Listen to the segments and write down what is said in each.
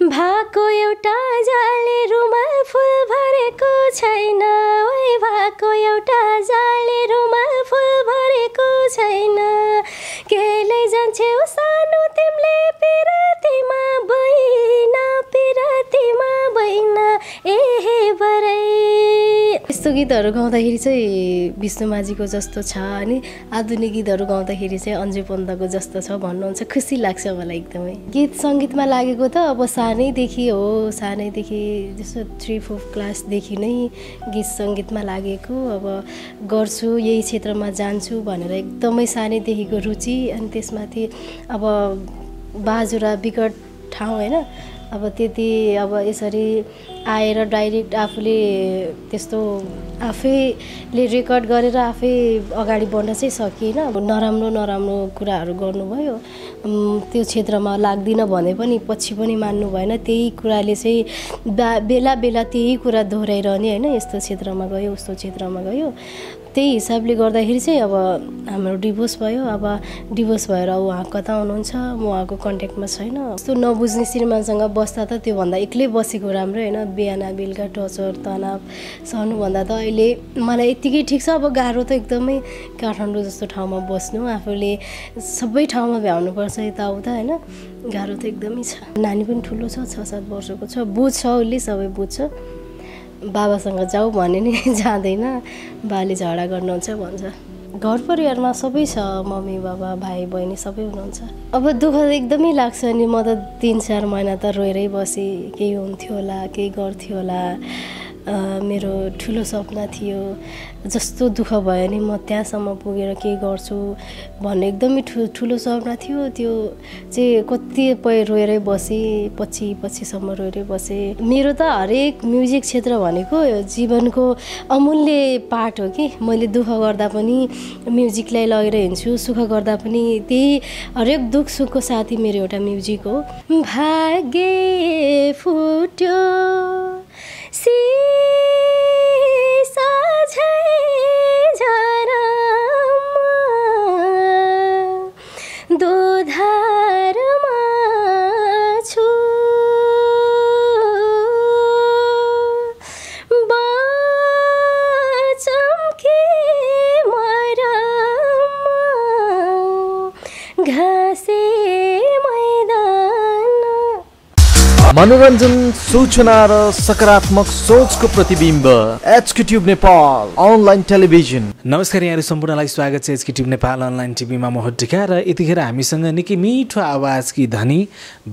भएको एउटा जाले रुमाल फुल भरेको छैन। गीतहरू गाउँदाखेरि चाहिँ विष्णुमाझीको जस्तो छ अनि आधुनिक गीतहरू गाउँदाखेरि चाहिँ अन्जु पन्तको जस्तो छ भन्नुहुन्छ। खुसी लाग्छ मलाई एकदमै। गीत सङ्गीतमा लागेको त अब सानैदेखि हो। सानैदेखि जस्तो थ्री फोर्थ क्लासदेखि नै गीत सङ्गीतमा लागेको। अब गर्छु यही क्षेत्रमा जान्छु भनेर एकदमै सानैदेखिको रुचि अनि त्यसमाथि अब बाजुरा विकट ठाउँ होइन? अब त्यति अब यसरी आएर डाइरेक्ट आफूले त्यस्तो आफैले रेकर्ड गरेर आफै अगाडि बढ्न चाहिँ सकिनँ अब नराम्रो नराम्रो कुराहरू गर्नुभयो। त्यो क्षेत्रमा लाग्दिनँ भने पनि पछि पनि मान्नु भएन। त्यही कुराले चाहिँ बा बेला बेला त्यही कुरा दोहोऱ्याइरहने होइन। यस्तो क्षेत्रमा गयो उस्तो क्षेत्रमा गयो। त्यही हिसाबले गर्दाखेरि चाहिँ अब हाम्रो डिभोर्स भयो। अब डिभोर्स भएर उहाँ कता हुनुहुन्छ म उहाँको कन्ट्याक्टमा छैन। यस्तो नबुझ्ने श्रीमानसँग बस्दा त त्योभन्दा एक्लै बसेको राम्रो होइन। बिहान बेलुका टर्चर तनाव सहनुभन्दा त अहिले मलाई यत्तिकै ठिक छ। अब गाह्रो त एकदमै काठमाडौँ जस्तो ठाउँमा बस्नु आफूले सबै ठाउँमा भ्याउनुपर्छ यताउता होइन। गाह्रो त एकदमै छ। नानी पनि ठुलो छ छ सात वर्षको छ बुझ्छ उसले सबै बुझ्छ। बाबासँग जाऊ भने नि जाँदैन। बाले झगडा गर्नुहुन्छ भन्छ। घर परिवारमा सबै छ मम्मी बाबा भाइ बहिनी सबै हुनुहुन्छ। अब दुःख त एकदमै लाग्छ नि। म त तिन चार महिना त रोएरै बसेँ। केही हुन्थ्यो होला केही गर्थ्यो होला। मेरो ठुलो सपना थियो। जस्तो दुःख भयो नि म त्यहाँसम्म पुगेर केही गर्छु भन्ने एकदमै ठु ठुलो सपना थियो। त्यो चाहिँ कतिपय रोएरै बसेँ पछि पछिसम्म रोएरै बसेँ। मेरो त हरेक म्युजिक क्षेत्र भनेको जीवनको अमूल्य पार्ट हो कि। मैले दुःख गर्दा पनि म्युजिकलाई लगेर हिँड्छु सुख गर्दा पनि त्यही हरेक दुःख सुखको साथी मेरो एउटा म्युजिक हो। भाग्य फुट्यो। 西山 मनोरञ्जन सूचना र सकारात्मक सोचको प्रतिबिम्ब HK tube Nepal online television नमस्कार यहाँहरू सम्पूर्णलाई स्वागत छ एचके टिभी नेपाल अनलाइन टिभीमा म हट्टिका र यतिखेर हामीसँग निकै मिठो आवाजकी धनी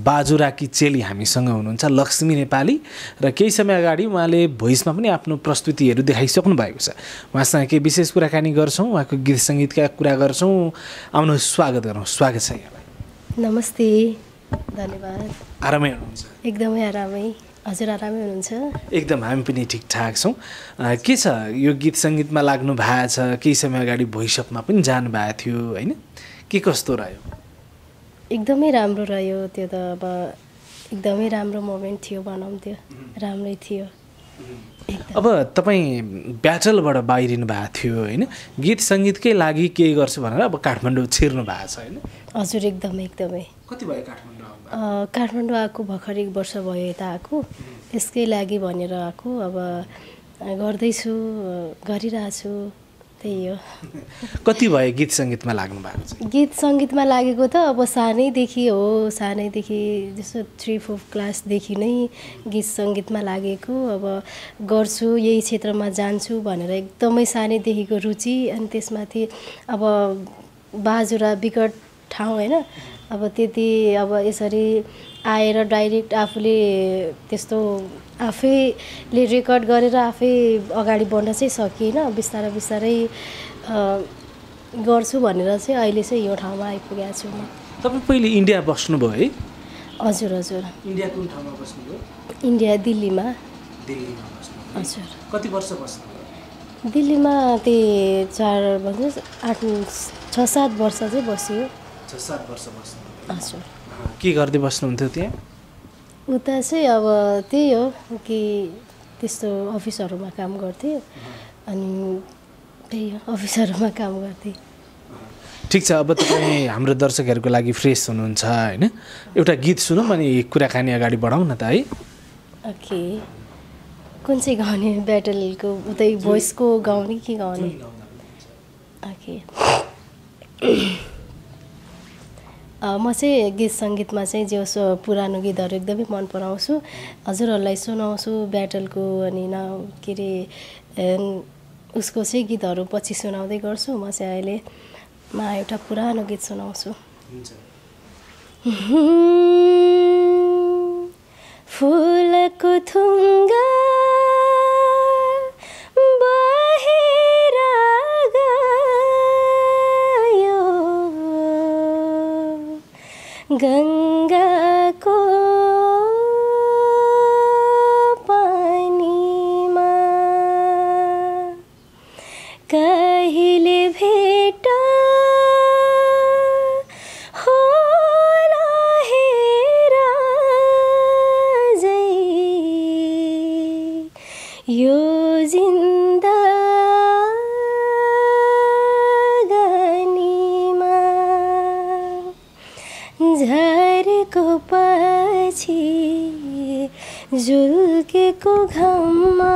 बाजुराकी चेली हामीसँग हुनुहुन्छ लक्ष्मी नेपाली र केही समय अगाडि उहाँले भोइसमा पनि आफ्नो प्रस्तुतिहरू देखाइसक्नु भएको छ। उहाँसँग केही विशेष कुराकानी गर्छौँ उहाँको गीत सङ्गीतका कुरा गर्छौँ। आउनुहोस् स्वागत गरौँ। स्वागत छ यहाँलाई। नमस्ते। धन्यवाद। आरामै हुनुहुन्छ। एकदमै आरामै। हजुर आरामै हुनुहुन्छ। एकदम हामी पनि ठिकठाक छौँ। के छ? यो गीत सङ्गीतमा लाग्नु भएको छ केही समय अगाडि भोइसपमा पनि जानुभएको थियो होइन? के कस्तो रह्यो? एकदमै राम्रो रह्यो। त्यो त अब एकदमै राम्रो मोमेन्ट थियो भनौँ त्यो। राम्रै थियो। अब तपाईँ ब्याटलबाट बाहिरिनु भएको थियो होइन? गीत सङ्गीतकै लागि के गर्छु भनेर अब काठमाडौँ छिर्नु भएको छ होइन? हजुर एकदमै एकदमै। कति भयो काठमाडौँ? काठमाडौँ आएको भर्खर एक वर्ष भयो यता आएको। यसकै लागि भनेर आएको। अब गर्दैछु गरिरहेछु त्यही हो। कति भयो गीत सङ्गीतमा लाग्नु भएको छ? गीत सङ्गीतमा लागेको त अब सानैदेखि हो। सानैदेखि जस्तो थ्री फोर्थ क्लासदेखि नै गीत सङ्गीतमा लागेको। अब गर्छु यही क्षेत्रमा जान्छु भनेर एकदमै सानैदेखिको रुचि। अनि त्यसमाथि अब बाजुरा विकट ठाउँ होइन? अब त्यति अब यसरी आएर डाइरेक्ट आफूले त्यस्तो आफैले रेकर्ड गरेर आफै अगाडि बढ्न चाहिँ सकिनँ बिस्तारै बिस्तारै गर्छु भनेर चाहिँ अहिले चाहिँ यो ठाउँमा आइपुगेको छु म। तपाईँ पहिले इन्डिया बस्नुभयो है? हजुर हजुर। इन्डिया कुन ठाउँमा बस्नुभयो? इन्डिया दिल्लीमा। दिल्लीमा हजुर। कति वर्ष बस्नुभयो? दिल्लीमा त्यही चार भन्नुहोस् आठ छ सात वर्ष चाहिँ बसियो। छ सात वर्ष के गर्दै बस्नुहुन्थ्यो त्यहाँ? उता चाहिँ अब त्यही हो कि त्यस्तो अफिसहरूमा काम गर्थेँ अनि त्यही हो अफिसहरूमा काम गर्थेँ ठिक छ अब तपाईँ हाम्रो दर्शकहरूको लागि फ्रेस हुनुहुन्छ होइन? एउटा गीत सुनौँ अनि कुराकानी अगाडि बढाउँ न त है? ओके। कुन चाहिँ गाउने ब्याटलको उतै भोइसको गाउने कि गाउने? ओके। म चाहिँ गीत सङ्गीतमा चाहिँ जे होस् पुरानो गीतहरू एकदमै मन पराउँछु। हजुरहरूलाई सुनाउँछु ब्याटलको अनि न के अरे उसको चाहिँ गीतहरू पछि सुनाउँदै गर्छु। म चाहिँ अहिले मा एउटा पुरानो गीत सुनाउँछु। फुलको थुङ्गा 跟 झरेको पछि झुल्केको घाममा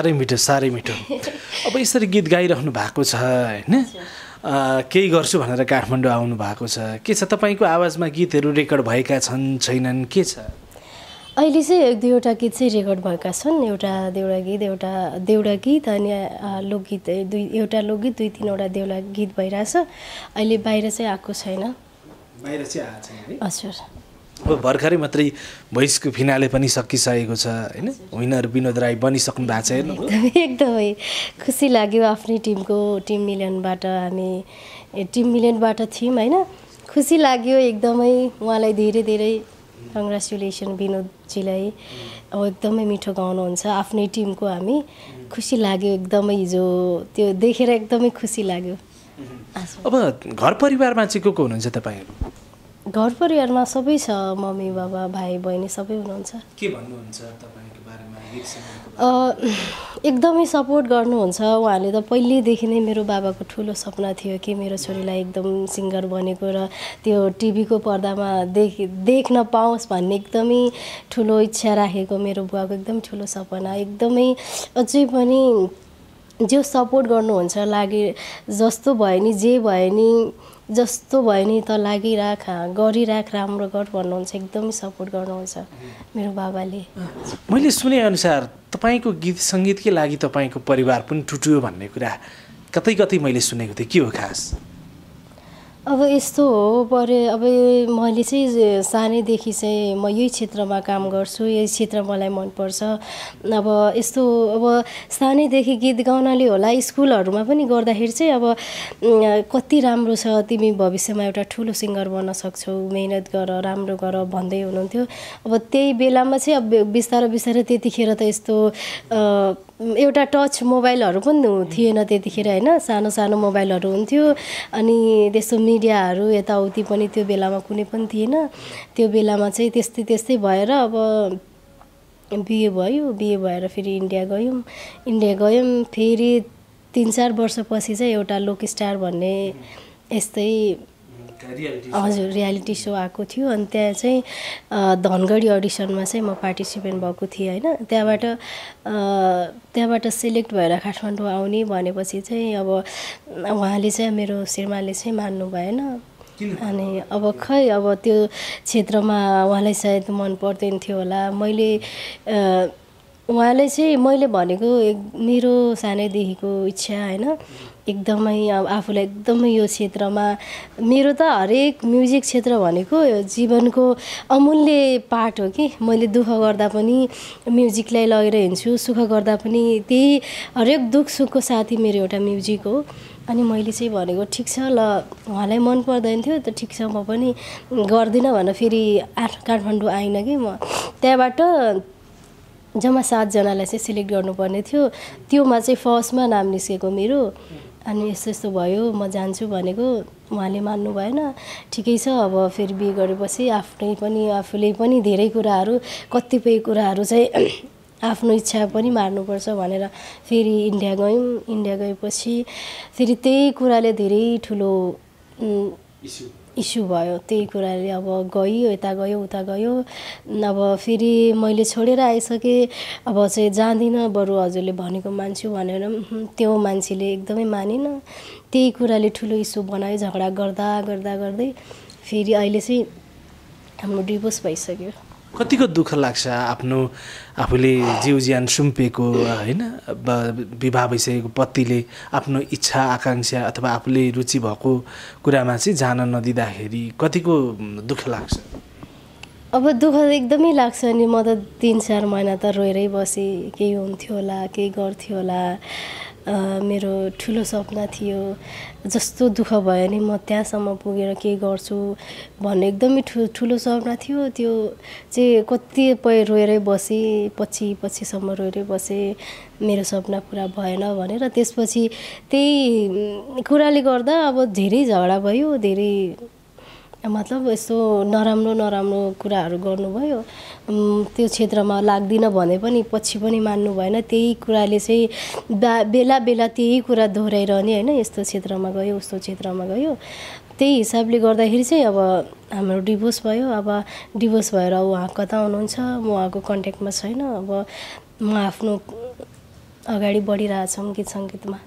साह्रै मिठो साह्रै मिठो। अब यसरी गीत गाइरहनु भएको छ होइन? केही गर्छु भनेर काठमाडौँ आउनु भएको छ। के छ तपाईँको आवाजमा गीतहरू रेकर्ड भएका छन् छैनन्? के छ? अहिले चाहिँ एक दुईवटा गीत चाहिँ रेकर्ड भएका छन्। एउटा देउडा गीत एउटा देउडा गीत अनि लोकगीत दुई एउटा लोकगीत दुई तिनवटा देउडा गीत भइरहेछ। अहिले बाहिर चाहिँ आएको छैन। बाहिर चाहिँ आएको छैन। है हजुर। अब भर्खरै मात्रै भोइसको फिनाले पनि सकिसकेको छ होइन? विनर विनोद राई बनिसक्नु भएको छ हेर्नु। एकदमै खुसी लाग्यो आफ्नै टिमको टिम मिलियनबाट हामी ए, टिम मिलियनबाट थियौँ होइन? खुसी लाग्यो एकदमै। उहाँलाई धेरै धेरै कङ्ग्रेचुलेसन विनोदजीलाई। अब एकदमै मिठो गाउनुहुन्छ आफ्नै टिमको हामी। खुसी लाग्यो एकदमै हिजो। त्यो देखेर एकदमै खुसी लाग्यो। अब घर परिवारमा चाहिँ को को हुनुहुन्छ तपाईँहरू? घर परिवारमा सबै छ मम्मी बाबा भाइ बहिनी सबै हुनुहुन्छ। के भन्नुहुन्छ तपाईँको बारेमा एकदमै सपोर्ट गर्नुहुन्छ। उहाँले त पहिल्यैदेखि नै मेरो बाबाको ठुलो सपना थियो कि मेरो छोरीलाई एकदम सिङ्गर बनेको र त्यो टिभीको पर्दामा देख देख्न पाओस् भन्ने एकदमै ठुलो इच्छा राखेको मेरो बुवाको एकदम ठुलो सपना। एकदमै अझै पनि जो सपोर्ट गर्नुहुन्छ लागि जस्तो भयो नि जे भयो नि जस्तो भयो नि त लागिराख गरिराख राम्रो गर भन्नुहुन्छ एकदमै सपोर्ट गर्नुहुन्छ मेरो बाबाले। मैले सुनेअनुसार तपाईँको गीत सङ्गीतकै लागि तपाईँको परिवार पनि टुट्यो भन्ने कुरा कतै कतै मैले सुनेको थिएँ। के हो खास? अब यस्तो हो परे अब मैले चाहिँ सानैदेखि चाहिँ म यही क्षेत्रमा काम गर्छु यही क्षेत्र मलाई मनपर्छ। अब यस्तो अब सानैदेखि गीत गाउनाले होला स्कुलहरूमा पनि गर्दाखेरि चाहिँ अब कति राम्रो छ तिमी भविष्यमा एउटा ठुलो सिङ्गर बन्न सक्छौ मिहिनेत गर राम्रो गर भन्दै हुनुहुन्थ्यो। अब त्यही बेलामा चाहिँ अब बिस्तारै बिस्तारै त्यतिखेर त यस्तो एउटा टच मोबाइलहरू पनि थिएन त्यतिखेर होइन? सानो सानो मोबाइलहरू हुन्थ्यो। अनि त्यस्तो मिडियाहरू यताउति पनि त्यो बेलामा कुनै पनि थिएन। त्यो बेलामा चाहिँ त्यस्तै त्यस्तै भएर अब बिहे भयो। बिहे भएर फेरि इन्डिया गयौँ। इन्डिया गयौँ फेरि तिन चार वर्षपछि चाहिँ एउटा लोक स्टार भन्ने यस्तै हजुर रियालिटी सो आएको थियो अनि त्यहाँ चाहिँ धनगढी अडिसनमा चाहिँ म पार्टिसिपेन्ट भएको थिएँ होइन। त्यहाँबाट त्यहाँबाट सेलेक्ट भएर काठमाडौँ आउने भनेपछि चाहिँ अब उहाँले चाहिँ मेरो श्रीमाले चाहिँ मान्नु भएन। अनि अब खै अब त्यो क्षेत्रमा उहाँलाई सायद मन पर्दैन थियो होला। मैले उहाँले चाहिँ मैले भनेको मेरो सानैदेखिको इच्छा होइन एकदमै अब आफूलाई एकदमै यो क्षेत्रमा मेरो त हरेक म्युजिक क्षेत्र भनेको जीवनको अमूल्य पार्ट हो कि। मैले दुःख गर्दा पनि म्युजिकलाई लगेर हिँड्छु सुख गर्दा पनि त्यही हरेक दुःख सुखको साथी मेरो एउटा म्युजिक हो। अनि मैले चाहिँ भनेको ठिक छ ल उहाँलाई मन पर्दैन थियो त ठिक छ म पनि गर्दिनँ भनेर फेरि आठ काठमाडौँ आइनँ कि म। त्यहाँबाट जम्मा सातजनालाई चाहिँ सिलेक्ट गर्नुपर्ने थियो। त्योमा चाहिँ फर्स्टमा नाम निस्केको मेरो। अनि यस्तो यस्तो भयो म जान्छु भनेको। उहाँले मान्नु भएन। ठिकै छ अब फेरि बिहे गरेपछि आफ्नै पनि आफूले पनि धेरै कुराहरू कतिपय कुराहरू चाहिँ आफ्नो इच्छा पनि मार्नुपर्छ भनेर फेरि इन्डिया गयौँ। इन्डिया गएपछि फेरि त्यही कुराले धेरै ठुलो इस्यु भयो त्यही कुराले अब गयो यता गयो उता गयो। अब फेरि मैले छोडेर आइसकेँ अब चाहिँ जाँदिनँ बरु हजुरले भनेको मान्छु भनेर त्यो मान्छेले एकदमै मानेन। त्यही कुराले ठुलो इस्यु बनायो झगडा गर्दा गर्दा गर्दै। फेरि अहिले चाहिँ हाम्रो डिभोर्स भइसक्यो। कतिको दुःख लाग्छ आफ्नो आफूले जीव ज्यान सुम्पेको होइन? विवाह भइसकेको पतिले आफ्नो इच्छा आकाङ्क्षा अथवा आफूले रुचि भएको कुरामा चाहिँ जान नदिँदाखेरि कतिको दुःख लाग्छ? अब दुःख एकदमै लाग्छ नि। म त तिन चार महिना त रोएरै बसेँ। केही हुन्थ्यो होला केही गर्थ्यो होला। मेरो ठुलो सपना थियो। जस्तो दुःख भयो नि म त्यहाँसम्म पुगेर केही गर्छु भन्ने एकदमै ठु ठुलो सपना थियो। त्यो चाहिँ कतिपय रोएरै बसेँ पछि पछिसम्म रोएरै बसेँ मेरो सपना पुरा भएन भनेर त्यसपछि त्यही कुराले गर्दा अब धेरै झगडा भयो धेरै मतलब यस्तो नराम्रो नराम्रो कुराहरू गर्नुभयो। त्यो क्षेत्रमा लाग्दिनँ भने पनि पछि पनि मान्नु भएन। त्यही कुराले चाहिँ बा बेला बेला त्यही कुरा दोहोऱ्याइरहने होइन यस्तो क्षेत्रमा गयो उस्तो क्षेत्रमा गयो। त्यही हिसाबले गर्दाखेरि चाहिँ अब हाम्रो डिभोर्स भयो। अब डिभोर्स भएर उहाँ कता हुनुहुन्छ? म उहाँको कन्ट्याक्टमा छैन। अब म आफ्नो अगाडि बढिरहेछौँ गीत सङ्गीतमा।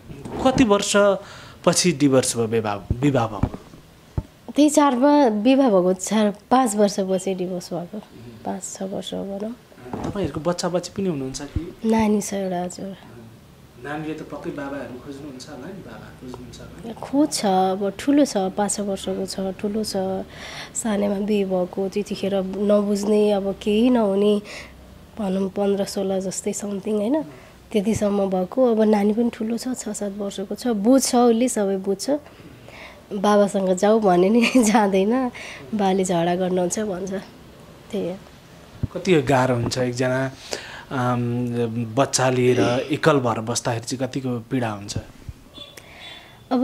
कति वर्षपछि डिभोर्स भयो विवाह विवाह भएको? त्यही चारमा विवाह भएको चार पाँच वर्षपछि डिभोर्स भएको। पाँच छ वर्ष भनौँ। तपाईँहरूको बच्चा बच्ची पनि हुनुहुन्छ कि? नानी छ एउटा हजुर। नानीले त पक्कै बाबाहरू खोज्नुहुन्छ होला नि बाबा खोज्नुहुन्छ होला। खोज छ अब ठुलो छ पाँच छ वर्षको छ ठुलो छ। सानैमा बिहे भएको त्यतिखेर नबुझ्ने अब केही नहुने भनौँ पन्ध्र सोह्र जस्तै समथिङ होइन? त्यतिसम्म भएको। अब नानी पनि ठुलो छ छ सात वर्षको छ। बुझ्छ उसले सबै बुझ्छ। बाबासँग जाऊ भने नि जाँदैन। बाले झगडा गर्नुहुन्छ भन्छ। त्यही हो। कति गाह्रो हुन्छ एकजना बच्चा लिएर एकल भएर बस्दाखेरि चाहिँ कतिको पीडा हुन्छ? अब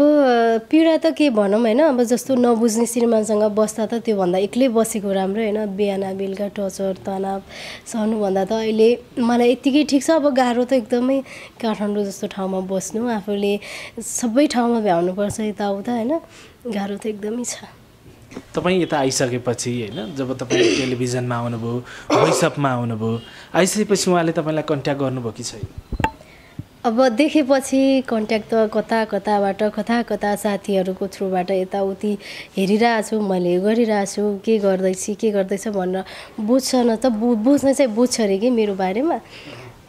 पीडा त के भनौँ होइन अब जस्तो नबुझ्ने श्रीमानसँग बस्दा त त्योभन्दा एक्लै बसेको राम्रो होइन। बिहान बेलुका टर्चर तनाव सहनुभन्दा त अहिले मलाई यत्तिकै ठिक छ। अब गाह्रो त एकदमै काठमाडौँ जस्तो ठाउँमा बस्नु आफूले सबै ठाउँमा भ्याउनुपर्छ यताउता होइन। गाह्रो त एकदमै छ। तपाईँ यता आइसकेपछि होइन जब तपाईँ टेलिभिजनमा आउनुभयो भोइसअपमा आउनुभयो आइसकेपछि उहाँले तपाईँलाई कन्ट्याक्ट गर्नुभयो कि छैन? अब देखेपछि कन्ट्याक्ट त कता कताबाट कता कता साथीहरूको थ्रुबाट यताउति हेरिरहेछु मैले गरिरहेछु के गर्दैछ के गर्दैछ भनेर बुझ्छ न त बु बुझ्ने चाहिँ बुझ्छ अरे कि मेरो बारेमा?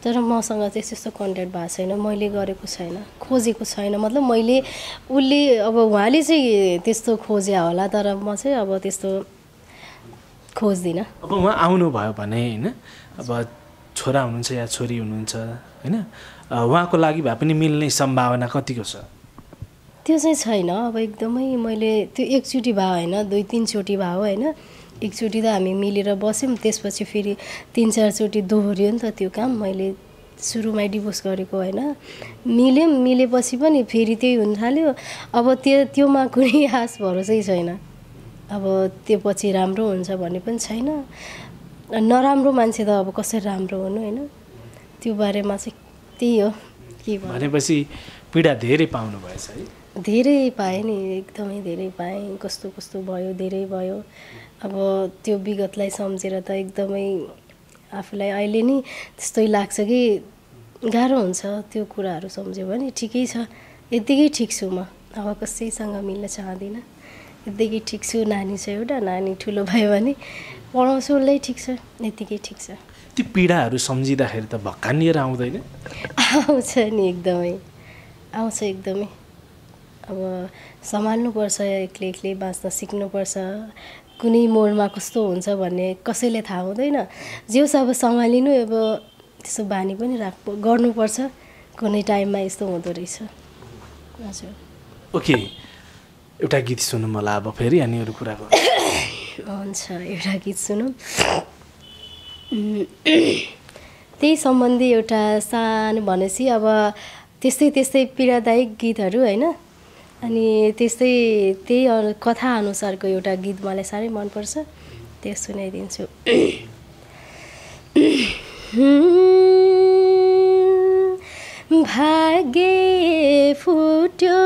तर मसँग चाहिँ त्यस्तो कन्ट्याक्ट भएको छैन मैले गरेको छैन खोजेको छैन। मतलब मैले उसले अब उहाँले चाहिँ त्यस्तो खोजे होला तर म चाहिँ अब त्यस्तो खोज्दिनँ। अब उहाँ आउनुभयो भने होइन अब छोरा हुनुहुन्छ या छोरी हुनुहुन्छ होइन? उहाँको लागि भए पनि मिल्ने सम्भावना कतिको छ? त्यो चाहिँ छैन। अब एकदमै मैले त्यो एकचोटि भयो होइन दुई तिनचोटि भयो होइन। एकचोटि त हामी मिलेर बस्यौँ त्यसपछि फेरि तिन चारचोटि दोहोऱ्यो नि त त्यो काम। मैले सुरुमै डिभोर्स गरेको होइन। मिल्यौँ मिलेपछि पनि फेरि त्यही हुन थाल्यो। अब त्यो त्योमा कुनै आश भरोसै छैन। अब त्यो पछि राम्रो हुन्छ भन्ने पनि छैन। नराम्रो मान्छे त अब कसरी राम्रो हुनु होइन? त्यो बारेमा चाहिँ त्यही हो के भनेपछि पीडा धेरै पाउनु भएछ है? धेरै पाएँ नि एकदमै धेरै पाएँ कस्तो कस्तो भयो धेरै भयो। अब त्यो विगतलाई सम्झेर त एकदमै आफूलाई अहिले नि त्यस्तै लाग्छ कि गाह्रो हुन्छ त्यो कुराहरू सम्झ्यो भने ठिकै छ। यत्तिकै ठिक छु म। अब कसैसँग मिल्न चाहदिनँ। यत्तिकै ठिक छु नानी छ एउटा नानी ठुलो भयो भने पढाउँछु उसलाई ठिक छ यत्तिकै ठिक छ। ती पीडाहरू सम्झिँदाखेरि त भक्कानिएर आउँदैन? आउँछ नि एकदमै। आउँछ एकदमै। अब सम्हाल्नुपर्छ एक्लै एक्लै बाँच्न सिक्नुपर्छ। कुनै मोडमा कस्तो हुन्छ भन्ने कसैले थाहा हुँदैन। जे होस् अब सम्हालिनु अब त्यसो बानी पनि राख गर्नुपर्छ। कुनै टाइममा यस्तो हुँदो रहेछ। हजुर। ओके। एउटा गीत सुनौँ मलाई अब फेरि अनि अरू कुरा हुन्छ एउटा गीत सुनौँ। त्यही सम्बन्धी एउटा सानो भनेपछि अब त्यस्तै त्यस्तै पीडादायक गीतहरू होइन। अनि त्यस्तै त्यही कथा अनुसारको एउटा गीत मलाई साह्रै मनपर्छ। त्यो सुनाइदिन्छु। भाग्य फुट्यो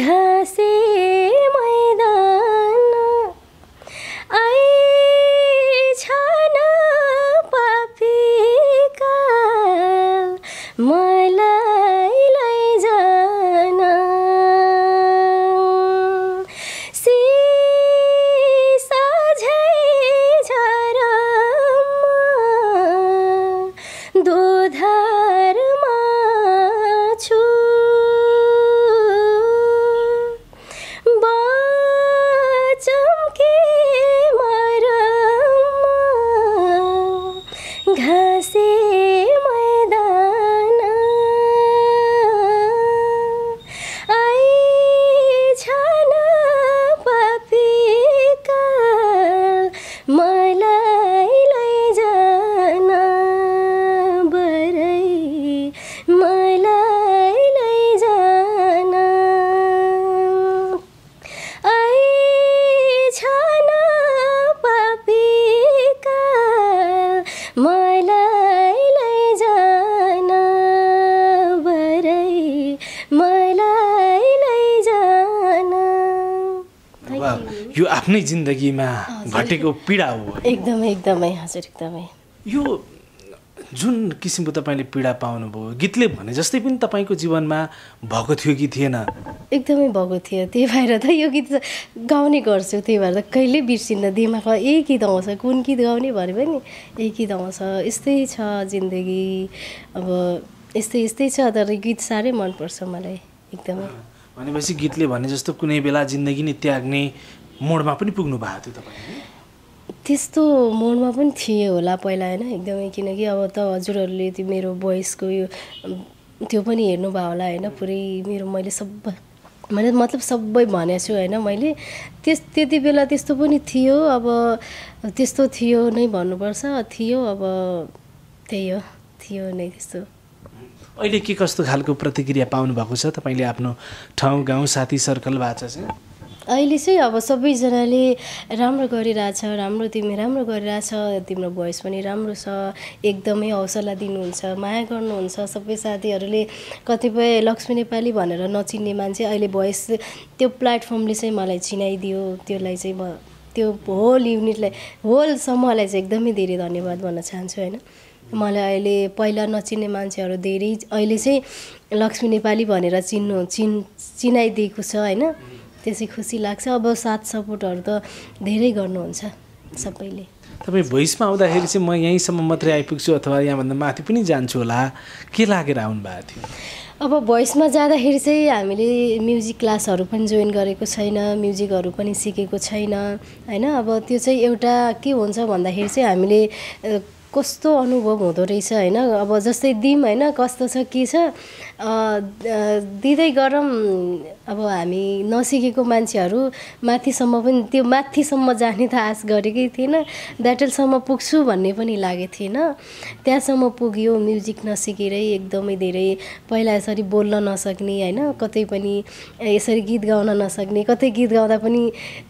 घाँसे मलाई आफ्नै जिन्दगीमा घटेको पीडा हो। एकदमै एकदमै हजुर एकदमै। यो जुन किसिमको तपाईँले पीडा पाउनुभयो गीतले भने जस्तै पनि तपाईँको जीवनमा भएको थियो कि थिएन? एकदमै भएको थियो। त्यही भएर त यो गीत गाउने गर्छु। त्यही भएर त कहिले बिर्सिन्न? दिमागमा यही गीत आउँछ। कुन गीत गाउने भने पनि यही गीत आउँछ। यस्तै छ जिन्दगी। अब यस्तै यस्तै छ तर गीत साह्रै मनपर्छ मलाई। एकदमै। भनेपछि गीतले भने जस्तो कुनै बेला जिन्दगी नै त्याग्ने मोडमा पनि पुग्नु भएको थियो तपाईँ त्यस्तो मोडमा पनि थिएँ होला पहिला होइन? एकदमै किनकि अब त हजुरहरूले त्यो मेरो भोइसको यो त्यो पनि हेर्नुभयो होला होइन? पुरै मेरो मैले सबै मैले मतलब सबै भनेको छु होइन? मैले त्यस त्यति बेला त्यस्तो पनि थियो अब त्यस्तो थियो नै भन्नुपर्छ। थियो अब त्यही हो थियो नै त्यस्तो। अहिले के कस्तो खालको प्रतिक्रिया पाउनु भएको छ तपाईँले आफ्नो ठाउँ गाउँ साथी सर्कलबाट चाहिँ? अहिले चाहिँ अब सबैजनाले राम्रो गरिरहेछ राम्रो तिमी राम्रो गरिरहेछ तिम्रो भोइस पनि राम्रो छ एकदमै हौसला दिनुहुन्छ माया गर्नुहुन्छ। सबै साथीहरूले कतिपय लक्ष्मी नेपाली भनेर नचिन्ने मान्छे अहिले भोइस त्यो प्लेटफर्मले चाहिँ मलाई चिनाइदियो। त्यसलाई चाहिँ म त्यो होल युनिटलाई होल समूहलाई चाहिँ एकदमै धेरै धन्यवाद भन्न चाहन्छु होइन? मलाई अहिले पहिला नचिन्ने मान्छेहरू धेरै अहिले चाहिँ लक्ष्मी नेपाली भनेर चिन्नु चिन् चिनाइदिएको छ होइन? त्यो चाहिँ खुसी लाग्छ। अब साथ सपोर्टहरू त धेरै गर्नुहुन्छ सबैले। तपाईँ भोइसमा आउँदाखेरि चाहिँ म यहीँसम्म मात्रै आइपुग्छु अथवा यहाँभन्दा माथि पनि जान्छु होला। के लागेर आउनु भएको थियो? अब भोइसमा जाँदाखेरि चाहिँ हामीले म्युजिक क्लासहरू पनि जोइन गरेको छैन म्युजिकहरू पनि सिकेको छैन होइन? अब त्यो चाहिँ एउटा के हुन्छ भन्दाखेरि चाहिँ हामीले कस्तो अनुभव हुँदो रहेछ होइन? अब जस्तै दिम होइन? कस्तो छ के छ? दिँदै गरौँ। अब हामी नसिकेको मान्छेहरू माथिसम्म पनि त्यो माथिसम्म जाने त आश गरेकै थिएन। द्याटलसम्म पुग्छु भन्ने पनि लागेको थिएन। त्यहाँसम्म पुग्यो म्युजिक नसिकेरै एकदमै धेरै पहिला यसरी बोल्न नसक्ने होइन? कतै पनि यसरी गीत गाउन नसक्ने कतै गीत गाउँदा पनि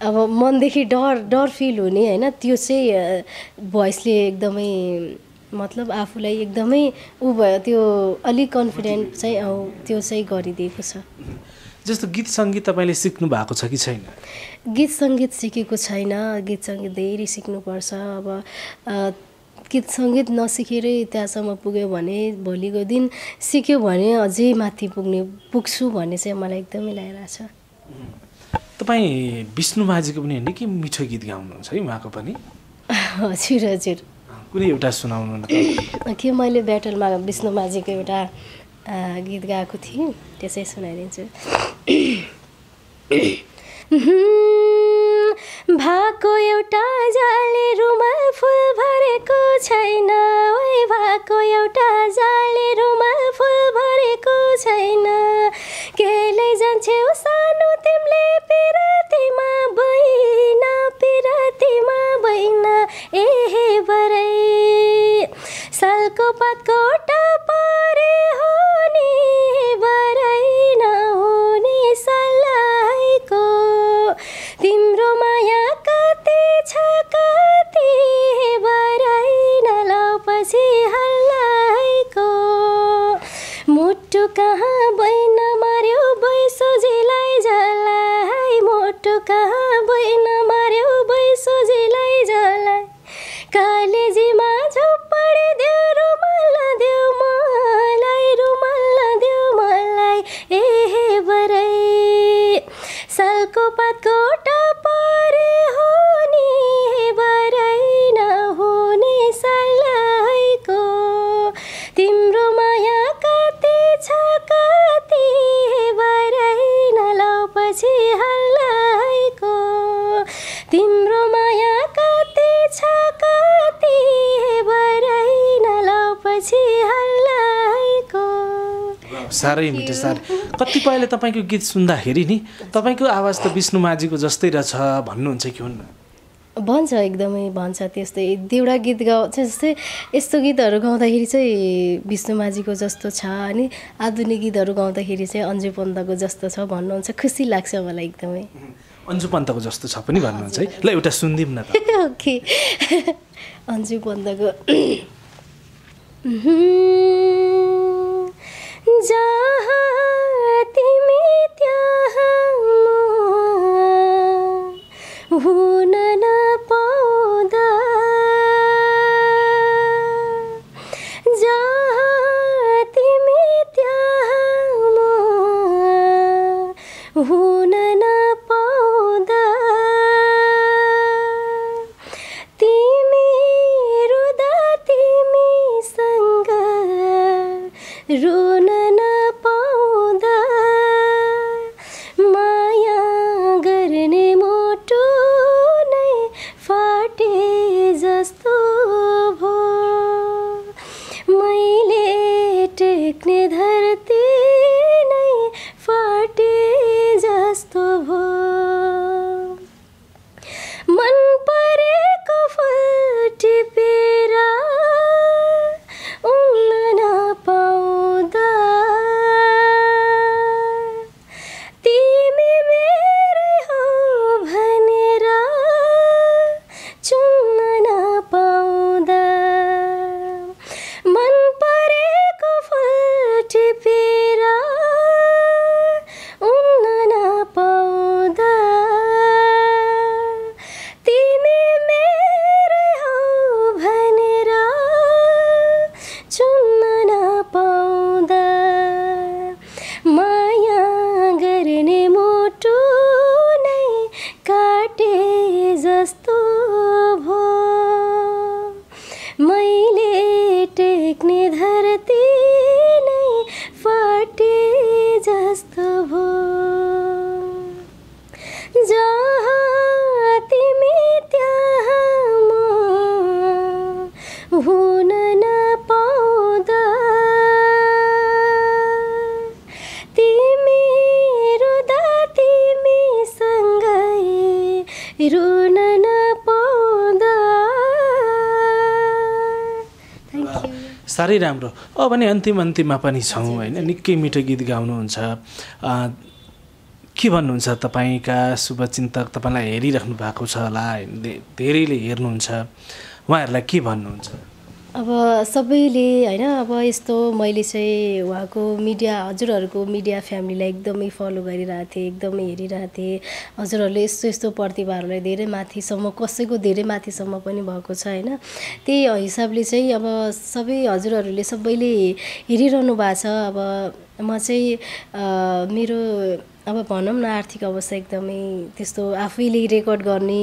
अब मनदेखि डर डर फिल हुने होइन? त्यो चाहिँ भोइसले एकदमै मतलब आफूलाई एकदमै ऊ भयो त्यो अलिक कन्फिडेन्ट चाहिँ त्यो चाहिँ गरिदिएको छ। जस्तो गीत सङ्गीत तपाईँले सिक्नु भएको छ कि छैन? गीत सङ्गीत सिकेको छैन गीत सङ्गीत धेरै सिक्नुपर्छ। अब गीत सङ्गीत नसिकेरै त्यहाँसम्म पुग्यो भने भोलिको दिन सिक्यो भने अझै माथि पुग्ने पुग्छु भन्ने चाहिँ मलाई एकदमै लागिरहेछ। तपाईँ विष्णु माझीको पनि निकै मिठो गीत गाउनुहुन्छ है उहाँको पनि? हजुर हजुर। कुनै एउटा सुनाउनु न त। के मैले ब्याटलमा विष्णु माझीको एउटा गीत गाएको थिएँ त्यसै सुनाइदिन्छु भएको एउटा जाले रुमाल फुल भरेको छैन सालको पातको टपरे हो नि बरै नहुने सल्लाहको तिम्रो माया कति छ कति बरै नलाउ पछि हल्लाइको तिम्रो माया कति छ कति बरै नलाउ पछि हल्लाइको साह्रै मिठो साह्रै। कतिपयले तपाईँको गीत सुन्दाखेरि नि तपाईँको आवाज त विष्णु माझीको जस्तै रहेछ भन्नुहुन्छ कि हुन्न? भन्छ एकदमै भन्छ त्यस्तै। देउडा गीत गाउ चाहिँ जस्तै यस्तो गीतहरू गाउँदाखेरि चाहिँ विष्णु माझीको जस्तो छ अनि आधुनिक गीतहरू गाउँदाखेरि चाहिँ अन्जु पन्तको जस्तो छ भन्नुहुन्छ। खुसी लाग्छ मलाई एकदमै। अन्जु पन्तको जस्तो छ पनि भन्नुहुन्छ है। ल एउटा सुनिदिउँ न ओके। अन्जु पन्तको साह्रै राम्रो। अब भने अन्तिम अन्तिममा पनि छौँ होइन निकै मिठो गीत गाउनुहुन्छ। के भन्नुहुन्छ तपाईँका शुभचिन्तक तपाईँलाई हेरिराख्नु भएको छ होला? धे- धेरैले हेर्नुहुन्छ। उहाँहरूलाई के भन्नुहुन्छ? अब सबैले होइन अब यस्तो मैले चाहिँ उहाँको मिडिया हजुरहरूको मिडिया फ्यामिलीलाई एकदमै फलो गरिरहेको थिएँ एकदमै हेरिरहेको थिएँ। हजुरहरूले यस्तो यस्तो प्रतिभाहरूलाई धेरै माथिसम्म कसैको धेरै माथिसम्म पनि भएको छ होइन। त्यही हिसाबले चाहिँ अब सबै हजुरहरूले सबैले हेरिरहनु भएको छ। अब म चाहिँ मेरो अब भनौँ न आर्थिक अवस्था एकदमै त्यस्तो आफैले रेकर्ड गर्ने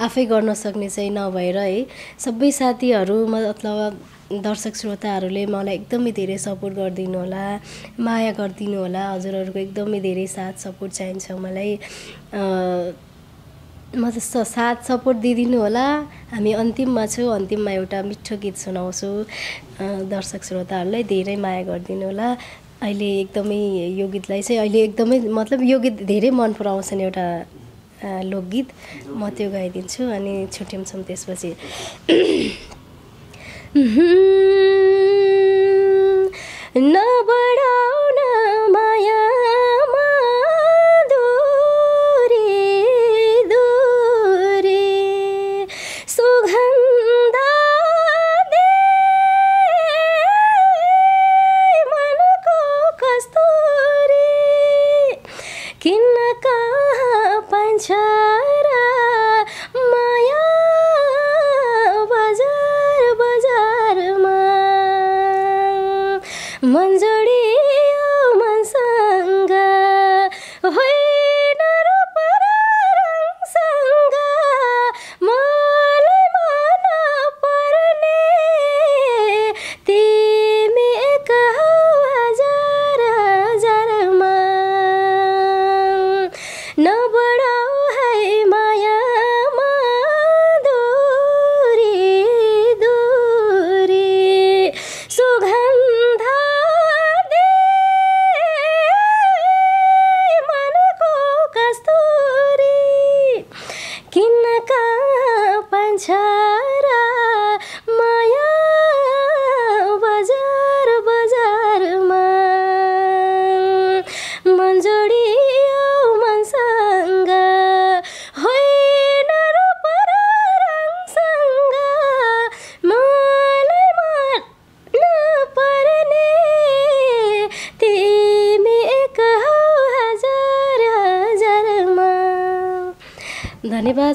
आफै गर्न सक्ने चाहिँ नभएर है सबै साथीहरू मतलब दर्शक श्रोताहरूले मलाई एकदमै धेरै सपोर्ट गरिदिनु होला माया गरिदिनु होला। हजुरहरूको एकदमै धेरै साथ सपोर्ट चाहिन्छ मलाई। म जस्तो साथ सपोर्ट दिइदिनु होला। हामी अन्तिममा छौँ अन्तिममा एउटा मिठो गीत सुनाउँछु। दर्शक श्रोताहरूलाई धेरै माया गरिदिनु होला। अहिले एकदमै यो गीतलाई चाहिँ अहिले एकदमै मतलब यो गीत धेरै मन पराउँछन् एउटा लोकगीत। म त्यो गाइदिन्छु अनि छुट्याउँछौँ त्यसपछि। नबढाउन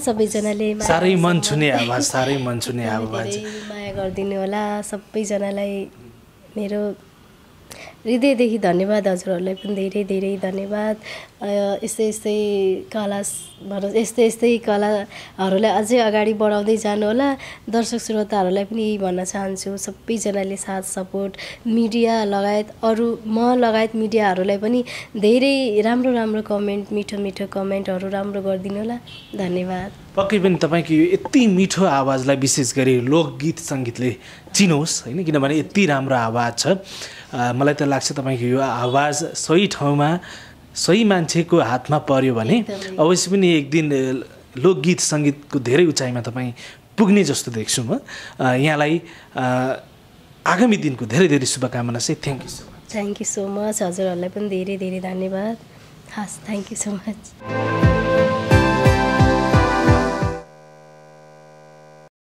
सबैजनाले साह्रै मन छुने। आवाज साह्रै मन छुने आवाज माया गरिदिनु होला सबैजनालाई मेरो हृदयदेखि धन्यवाद हजुरहरूलाई पनि धेरै धेरै धन्यवाद। यस्तै यस्तै कला भनौँ यस्तै यस्तै कलाहरूलाई अझै अगाडि बढाउँदै जानु होला। दर्शक श्रोताहरूलाई पनि यही भन्न चाहन्छु सबैजनाले साथ सपोर्ट मिडिया लगायत अरू म लगायत मिडियाहरूलाई पनि धेरै राम्रो राम्रो कमेन्ट मिठो मिठो कमेन्टहरू राम्रो गरिदिनु होला। धन्यवाद। पक्कै पनि तपाईँको यो यति मिठो आवाजलाई विशेष गरी लोकगीत सङ्गीतले चिनोस् होइन? किनभने यति राम्रो आवाज छ। मलाई त लाग्छ तपाईँको यो आवाज सही ठाउँमा सही मान्छेको हातमा पर्यो भने। अवश्य पनि एक दिन लोकगीत सङ्गीतको धेरै उचाइमा तपाईँ पुग्ने जस्तो देख्छु म। यहाँलाई आगामी दिनको धेरै धेरै शुभकामना चाहिँ। Thank you so much thank you so much हजुरहरूलाई पनि धेरै धेरै धन्यवाद। हस् थ्याङ्क यू सो मच